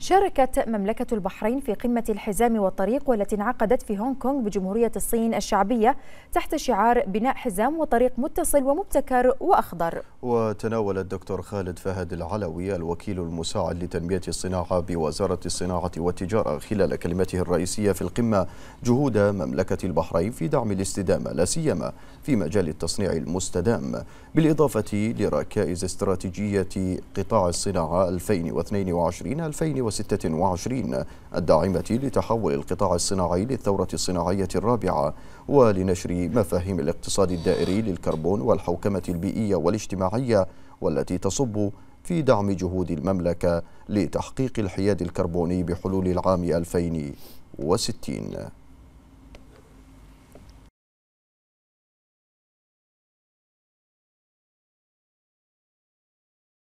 شاركت مملكة البحرين في قمة الحزام والطريق والتي انعقدت في هونغ كونغ بجمهورية الصين الشعبية تحت شعار بناء حزام وطريق متصل ومبتكر وأخضر. وتناول الدكتور خالد فهد العلوي الوكيل المساعد لتنمية الصناعة بوزارة الصناعة والتجارة خلال كلمته الرئيسية في القمة جهود مملكة البحرين في دعم الاستدامة لا سيما في مجال التصنيع المستدام بالإضافة لركائز استراتيجية قطاع الصناعة 2022 2023 2026 الداعمة لتحول القطاع الصناعي للثورة الصناعية الرابعة ولنشر مفاهيم الاقتصاد الدائري للكربون والحوكمة البيئية والاجتماعية والتي تصب في دعم جهود المملكة لتحقيق الحياد الكربوني بحلول العام 2060